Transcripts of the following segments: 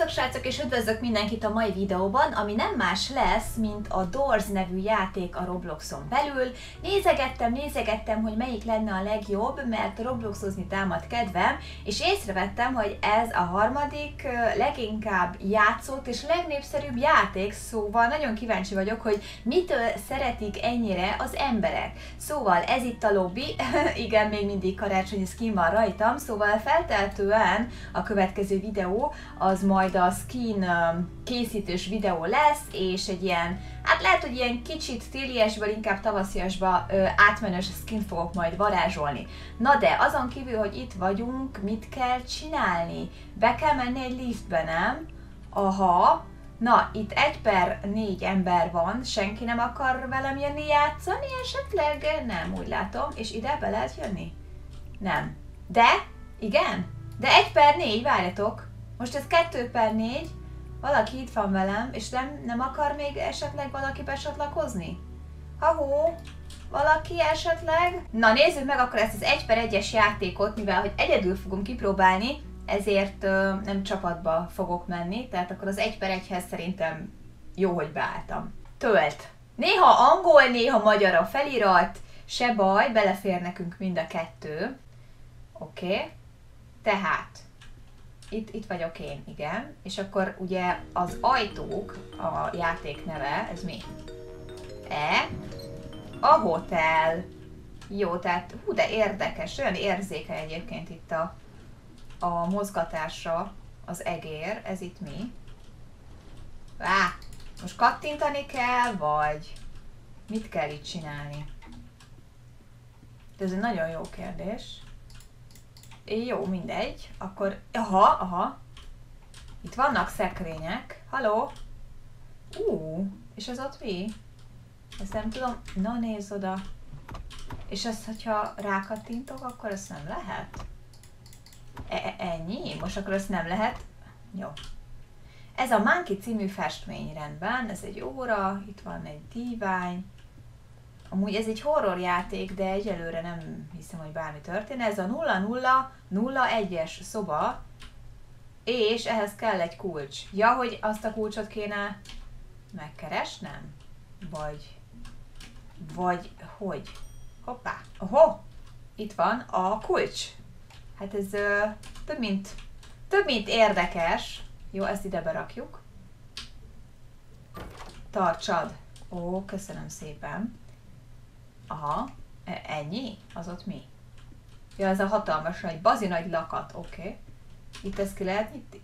Sziasztok srácok, és üdvözlök mindenkit a mai videóban, ami nem más lesz, mint a Doors nevű játék a Robloxon belül. Nézegettem, nézegettem, hogy melyik lenne a legjobb, mert Robloxozni támad kedvem, és észrevettem, hogy ez a harmadik leginkább játszott és legnépszerűbb játék, szóval nagyon kíváncsi vagyok, hogy mitől szeretik ennyire az emberek. Szóval ez itt a lobby, igen, még mindig karácsonyi skin van rajtam, szóval felteltően a következő videó az majd a skin készítős videó lesz, és egy ilyen, hát lehet, hogy ilyen kicsit téliesből, inkább tavasziasba átmenős skin fogok majd varázsolni. Na de, azon kívül, hogy itt vagyunk, mit kell csinálni? Be kell menni egy liftbe, nem? Aha, Na, itt egy per négy ember van, senki nem akar velem jönni játszani esetleg? Nem, úgy látom. És ide be lehet jönni? Nem. De? Igen? De egy per négy, várjatok. Most ez 2 per 4, valaki itt van velem, és nem, nem akar még esetleg valaki besatlakozni? Ha-hó, valaki esetleg? Na nézzük meg akkor ezt az 1 per 1-es játékot, mivel hogy egyedül fogom kipróbálni, ezért ö, nem csapatba fogok menni, tehát akkor az 1 per 1-hez szerintem jó, hogy beálltam. Tölt. Néha angol, néha magyar a felirat, se baj, belefér nekünk mind a kettő. Oké. Okay. Tehát, itt, itt vagyok én, igen. És akkor ugye az ajtók, a játék neve, ez mi? E. A hotel. Jó, tehát, hú, de érdekes, olyan érzéke egyébként itt a, a mozgatása, az egér, ez itt mi? Á, most kattintani kell, vagy mit kell itt csinálni? Ez egy nagyon jó kérdés. Jó, mindegy. Akkor, aha, aha. Itt vannak szekrények. Haló? Ú, és az ott mi? Ezt nem tudom. Na nézd oda. És ezt, hogyha rákattintok, akkor ezt nem lehet? E -e Ennyi? Most akkor ezt nem lehet? Jó. Ez a Monkey című festmény rendben, ez egy óra, itt van egy dívány, Amúgy ez egy horrorjáték, de egyelőre nem hiszem, hogy bármi történne. Ez a 0001-es szoba, és ehhez kell egy kulcs. Ja, hogy azt a kulcsot kéne megkeresnem? Vagy... Vagy hogy? Hoppá! Oho! Itt van a kulcs. Hát ez ö, több mint, több mint érdekes. Jó, ezt ide berakjuk. Tartsad. Ó, köszönöm szépen. Aha, e, ennyi? Az ott mi? Ja, ez a hatalmas nagy, bazi nagy lakat, oké. Okay. Itt ezt ki lehet nyitni?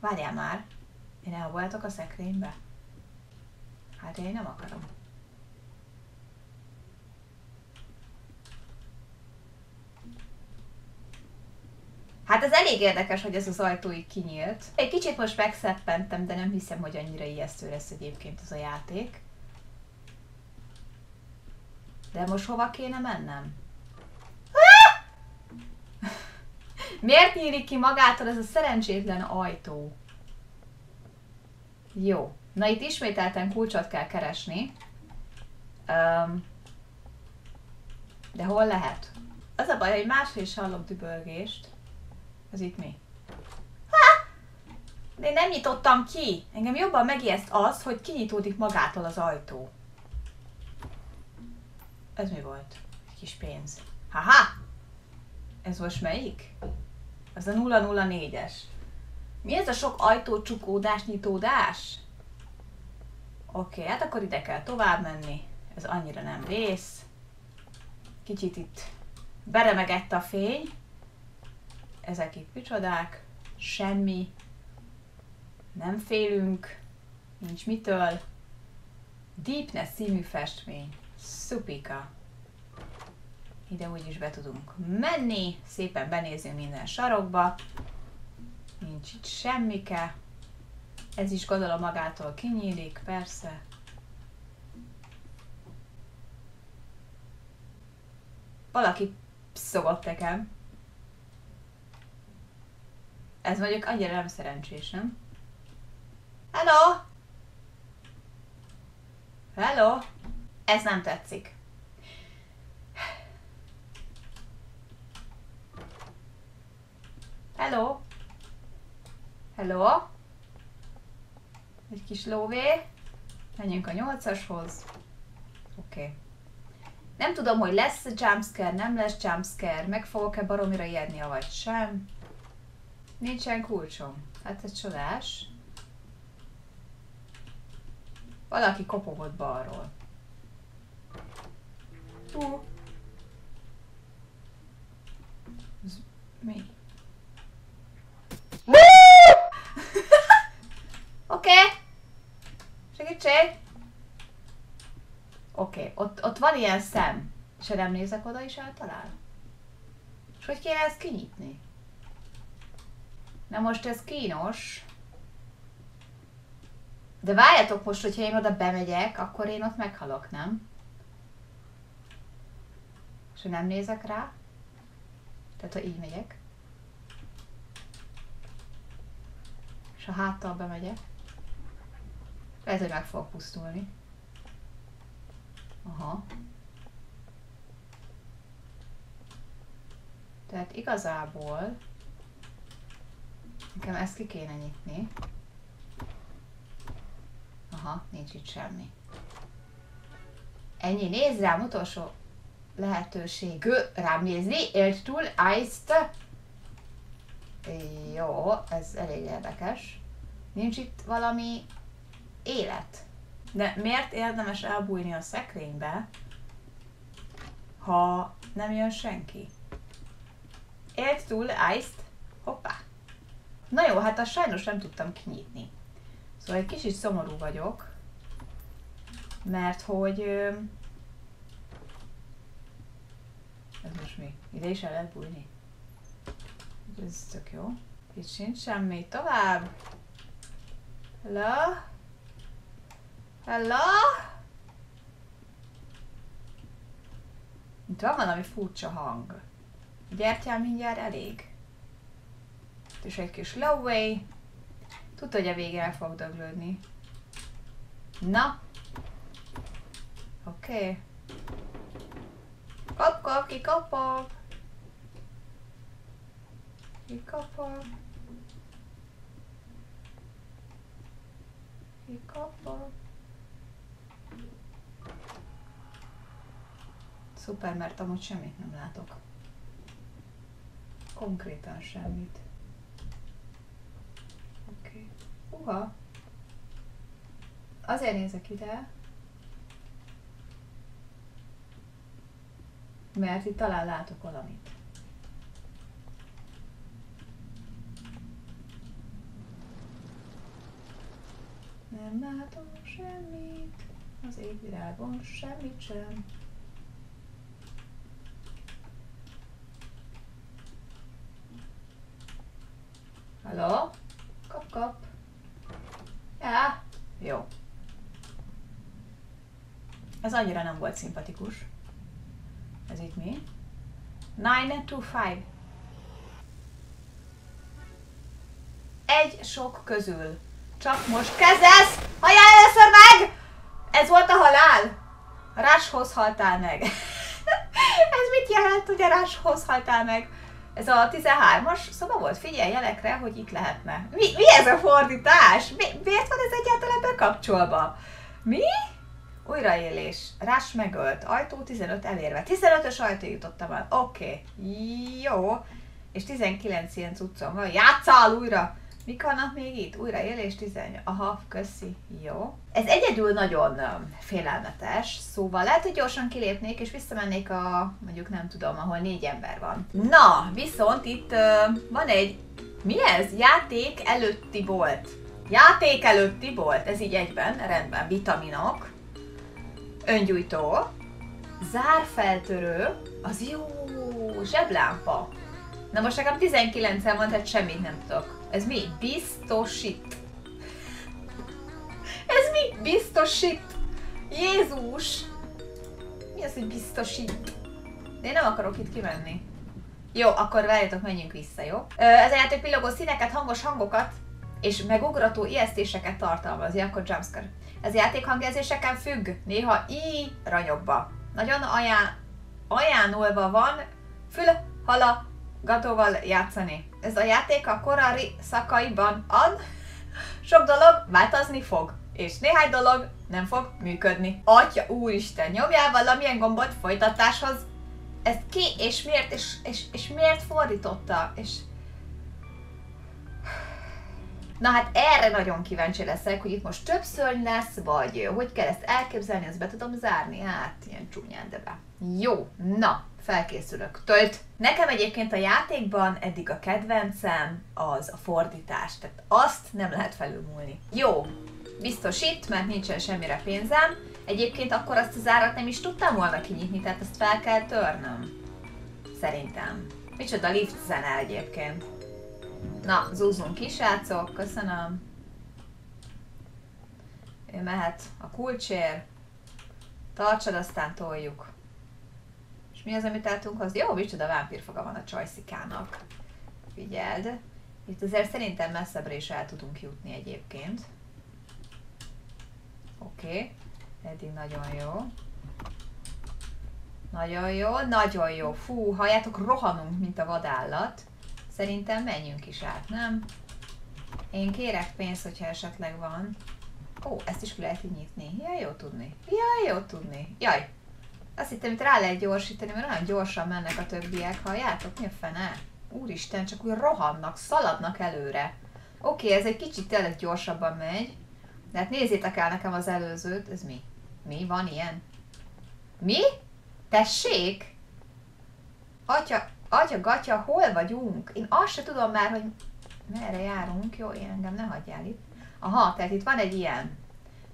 Várjál már, én elvoltok a szekrénybe? Hát én nem akarom. Hát ez elég érdekes, hogy ez az ajtó így kinyílt. Egy kicsit most megszeppentem, de nem hiszem, hogy annyira ijesztő lesz egyébként ez a játék. De most hova kéne mennem? Miért nyílik ki magától ez a szerencsétlen ajtó? Jó. Na itt ismételten kulcsot kell keresni. Um, de hol lehet? Az a baj, hogy máshogy is hallok dübörgést. Ez itt mi? Ha! De én nem nyitottam ki. Engem jobban megijeszt az, hogy kinyitódik magától az ajtó. Ez mi volt? Egy kis pénz. Haha! Ez most melyik? Ez a 004-es. Mi ez a sok ajtó, csukódás, nyitódás? Oké, hát akkor ide kell tovább menni. Ez annyira nem rész. Kicsit itt beremegett a fény ezek itt micsodák, semmi, nem félünk, nincs mitől. Deepness című festmény, szupika. Ide úgyis be tudunk menni, szépen benézünk minden sarokba, nincs itt semmike. Ez is gondolom magától kinyílik, persze. Valaki szogott nekem. Ez mondjuk annyira nem szerencsés, nem? Hello! Hello! Ez nem tetszik. Hello? Hello? Egy kis lóvé. Menjünk a nyolcashoz. Oké. Okay. Nem tudom, hogy lesz jumpscare, nem lesz jumpscare, meg fogok-e baromira ijedni, vagy sem. Nincsen kulcsom. Hát ez csodás. Valaki kopogott balról. Hú. Ez mi? Oké. Segítség. Oké, ott, van ilyen szem. Ha nem nézek oda is eltalál? És hogy kéne ezt kinyitni? Na most ez kínos. De várjatok most, hogyha én oda bemegyek, akkor én ott meghalok, nem? És nem nézek rá? Tehát ha így megyek. És ha háttal bemegyek. Lehet, hogy meg fog pusztulni. Aha. Tehát igazából nekem ezt ki kéne nyitni. Aha, nincs itt semmi. Ennyi, nézd rám, utolsó lehetőség rám nézni, élt túl, ice Jó, ez elég érdekes. Nincs itt valami élet. De miért érdemes elbújni a szekrénybe, ha nem jön senki? Élt túl, iced, hoppá. Na jó, hát azt sajnos nem tudtam kinyitni. Szóval egy kicsit szomorú vagyok, mert hogy... Ez most mi? Ide is el lehet bújni? Ez tök jó. Itt sincs semmi. Tovább! Hello? Hello? Itt van valami furcsa hang. Gyertyál mindjárt elég. Is egy kis lowway. Tudta, hogy a vége el fog döglődni. Na. Oké. Okay. Kap, kap, ki kapok. Ki kapok. Ki. Szuper, mert amúgy semmit nem látok. Konkrétan semmit. Oké. Okay. Uha! Azért nézek ide, mert itt talán látok valamit. Nem látok semmit, az égvilágon semmit sem. Halló? Kap, kap. Ja, jó. Ez annyira nem volt szimpatikus. Ez itt mi? 9 to 5. Egy sok közül. Csak most kezdesz! Halljál először meg! Ez volt a halál! Ráshoz haltál meg. ez mit jelent, a ráshoz haltál meg? Ez a 13-as szoba volt? Figyelj jelekre, hogy itt lehetne. Mi, mi ez a fordítás? Mi, miért van ez egyáltalán bekapcsolva? Mi? Újraélés. Rás megölt. Ajtó 15 elérve. 15-ös ajtó jutottam el. Oké. Okay. Jó. És 19 ilyen cuccom van. Játszál újra! Mik vannak még itt? Újraélés 18. Aha, köszi. Jó. Ez egyedül nagyon félelmetes, szóval lehet, hogy gyorsan kilépnék, és visszamennék a, mondjuk nem tudom, ahol négy ember van. Na, viszont itt uh, van egy, mi ez? Játék előtti bolt. Játék előtti bolt, ez így egyben, rendben, vitaminok, öngyújtó, zárfeltörő, az jó, zseblámpa. Na most nekem 19 van, tehát semmit nem tudok ez mi? Biztosít. Ez mi? Biztosít. Jézus! Mi az, hogy biztosít? De én nem akarok itt kimenni. Jó, akkor várjatok, menjünk vissza, jó? Ez a játék pillogó színeket, hangos hangokat és megugrató ijesztéseket tartalmazja, akkor jumpscare. Ez játék hangjelzéseken függ, néha i ranyogba. Nagyon aján, ajánolva van fül, hala, Gatóval játszani. Ez a játék a korai szakaiban ad, sok dolog változni fog, és néhány dolog nem fog működni. Atya úristen, nyomjál valamilyen gombot folytatáshoz. Ezt ki, és miért, és, és, és miért fordította, és... Na hát erre nagyon kíváncsi leszek, hogy itt most többször lesz, vagy hogy kell ezt elképzelni, ezt be tudom zárni? Hát, ilyen csúnyán, de be. Jó, na, felkészülök. Tölt! Nekem egyébként a játékban eddig a kedvencem az a fordítás, tehát azt nem lehet felülmúlni. Jó, biztos itt, mert nincsen semmire pénzem. Egyébként akkor azt az árat nem is tudtam volna kinyitni, tehát ezt fel kell törnöm. Szerintem. Micsoda lift zene egyébként. Na, zúzzunk ki, srácok, köszönöm. Ő mehet a kulcsér. Tartsad, aztán toljuk. És mi az, amit álltunk az? Jó, micsoda vámpírfoga van a csajszikának. Figyeld. Itt azért szerintem messzebbre is el tudunk jutni egyébként. Oké. Okay. Eddig nagyon jó. Nagyon jó, nagyon jó. Fú, halljátok, rohanunk, mint a vadállat. Szerintem menjünk is át, nem? Én kérek pénzt, hogyha esetleg van. Ó, ezt is lehet így nyitni. Jaj, jó tudni. Jaj, jó tudni. Jaj. Azt hittem, itt rá lehet gyorsítani, mert olyan gyorsan mennek a többiek. Halljátok, mi a fene? Úristen, csak úgy rohannak, szaladnak előre. Oké, ez egy kicsit tényleg gyorsabban megy. De hát nézzétek el nekem az előzőt. Ez mi? Mi? Van ilyen? Mi? Tessék? Atya, atya, gatya, hol vagyunk? Én azt se tudom már, hogy merre járunk. Jó, én engem ne hagyjál itt. Aha, tehát itt van egy ilyen,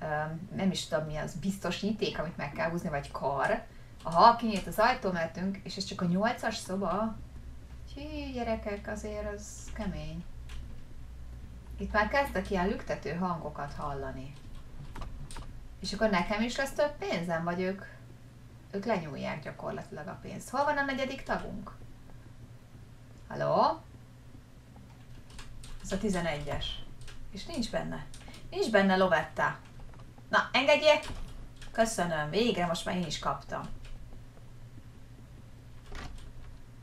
um, nem is tudom mi az, biztosíték, amit meg kell húzni, vagy kar. Aha, kinyílt az ajtó, mehetünk, és ez csak a nyolcas szoba. Hű, gyerekek, azért az kemény. Itt már kezdek ilyen lüktető hangokat hallani. És akkor nekem is lesz több pénzem, vagy ők, ők lenyúlják gyakorlatilag a pénzt. Hol van a negyedik tagunk? Halló? Ez a 11-es. És nincs benne. Nincs benne Lovetta. Na, engedjék! Köszönöm, végre most már én is kaptam.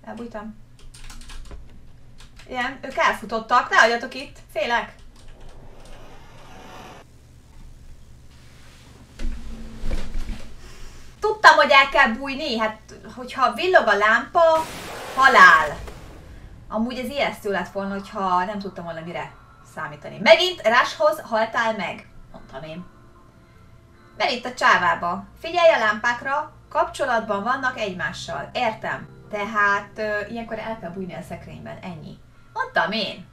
Elbújtam. Igen, ők elfutottak, ne hagyjatok itt, félek. Tudtam, hogy el kell bújni, hát hogyha villog a lámpa, halál. Amúgy ez ijesztő lett volna, hogyha nem tudtam volna mire számítani. Megint Ráshoz haltál meg, mondtam én. Mert itt a csávába. Figyelj a lámpákra, kapcsolatban vannak egymással. Értem. Tehát uh, ilyenkor el kell bújni a szekrényben. Ennyi. Mondtam én.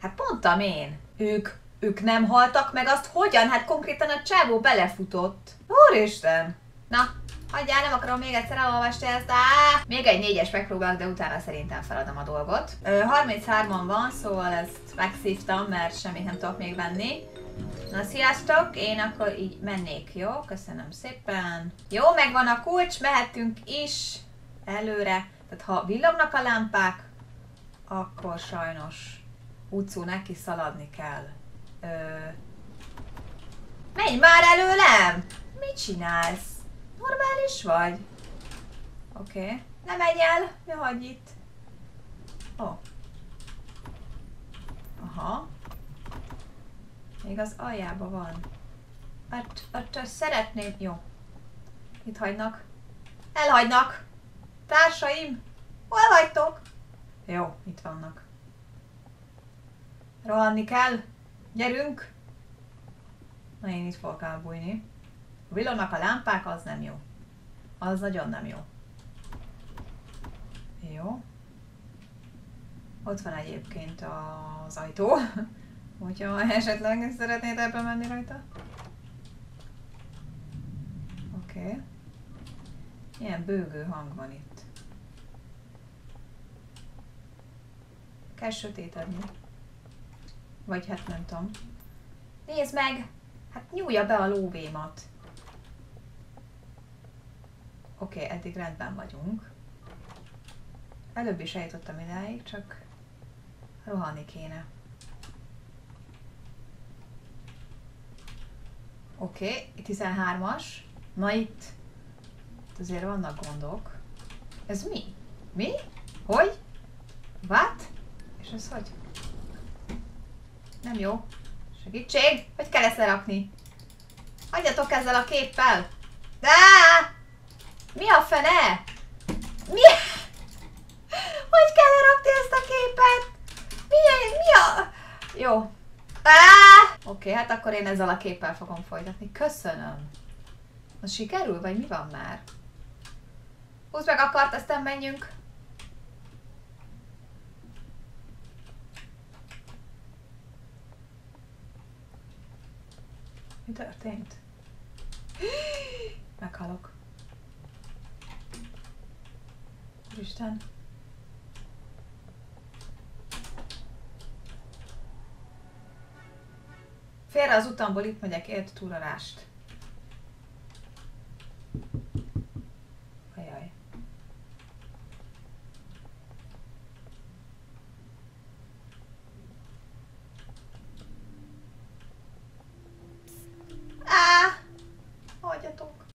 Hát mondtam én. Ők, ők nem haltak meg, azt hogyan? Hát konkrétan a csávó belefutott. Úristen! Na, hagyjál, nem akarom még egyszer elolvasni ezt. Á, még egy négyes megpróbálok, de utána szerintem feladom a dolgot. Ö, 33-on van, szóval ezt megszívtam, mert semmit nem tudok még venni. Na, sziasztok! Én akkor így mennék, jó? Köszönöm szépen. Jó, megvan a kulcs, mehetünk is előre. Tehát ha villognak a lámpák, akkor sajnos utcú neki szaladni kell. Ö... Menj már előlem! Mit csinálsz? Normális vagy? Oké. Okay. Ne menj el, ne hagyj itt. Ó. Oh. Aha. Még az aljába van. Hát, hát szeretném... Jó. Itt hagynak. Elhagynak! Társaim! Hol vagytok? Jó, itt vannak. Rohanni kell. Gyerünk! Na én itt fogok elbújni. Villognak a lámpák, az nem jó. Az nagyon nem jó. Jó. Ott van egyébként az ajtó. Hogyha esetleg szeretnéd ebbe menni rajta. Oké. Okay. Ilyen bőgő hang van itt. Kell sötétedni. Vagy hát nem tudom. Nézd meg! Hát nyúlja be a lóvémat. Oké, okay, eddig rendben vagyunk. Előbb is eljutottam idáig, csak rohanni kéne. Oké, okay, 13-as. Na itt, itt azért vannak gondok. Ez mi? Mi? Hogy? What? És ez hogy? Nem jó. Segítség! Hogy kell ezt lerakni? Hagyjatok ezzel a képpel! De! Mi a fene? Mi? Hogy kell lerakni ezt a képet? Mi, mi a... Jó. Oké, okay, hát akkor én ezzel a képpel fogom folytatni. Köszönöm. Az sikerül, vagy mi van már? Húzd meg a kart, aztán menjünk. Mi történt? Meghalok. Isten. Félre az utamból itt megyek, ért túralást. Ajaj. Á! Hagyjatok.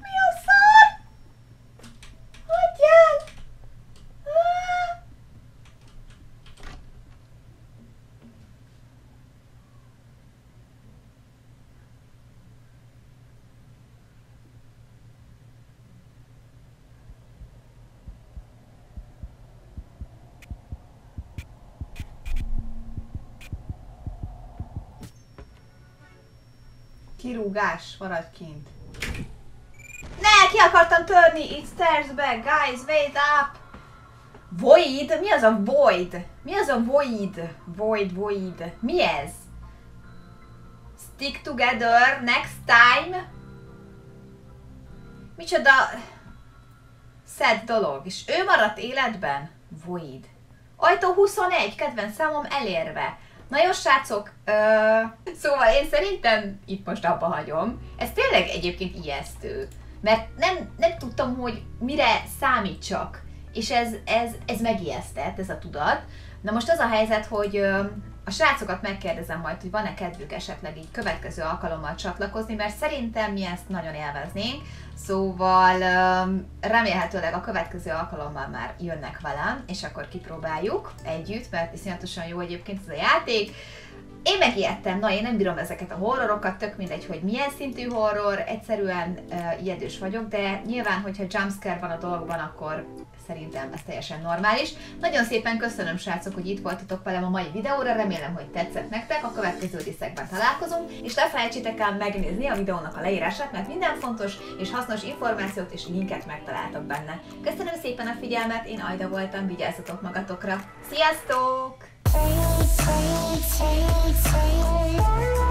Mi a szar? Hagyjál! Á! Kirúgás, maradj kint. Ne, ki akartam törni! It stairs back, guys, wait up! Void? Mi az a void? Mi az a void? Void, void. Mi ez? Stick together next time? Micsoda szed dolog. És ő maradt életben? Void. Ajtó 21, kedvenc számom elérve. Na jó, srácok, ö, szóval én szerintem itt most abba hagyom. Ez tényleg egyébként ijesztő. Mert nem, nem tudtam, hogy mire számítsak. És ez, ez, ez megijesztett, ez a tudat. Na most az a helyzet, hogy a srácokat megkérdezem majd, hogy van-e kedvük esetleg így következő alkalommal csatlakozni, mert szerintem mi ezt nagyon élveznénk. Szóval remélhetőleg a következő alkalommal már jönnek velem, és akkor kipróbáljuk együtt, mert iszonyatosan jó egyébként ez a játék. Én megijedtem, na én nem bírom ezeket a horrorokat, tök mindegy, hogy milyen szintű horror, egyszerűen uh, ijedős vagyok, de nyilván, hogyha jumpscare van a dolgban, akkor szerintem ez teljesen normális. Nagyon szépen köszönöm srácok, hogy itt voltatok velem a mai videóra, remélem, hogy tetszett nektek, a következő részekben találkozunk, és ne felejtsétek el megnézni a videónak a leírását, mert minden fontos és hasznos információt és linket megtaláltok benne. Köszönöm szépen a figyelmet, én Ajda voltam, vigyázzatok magatokra. Sziasztok! say, say, say, say,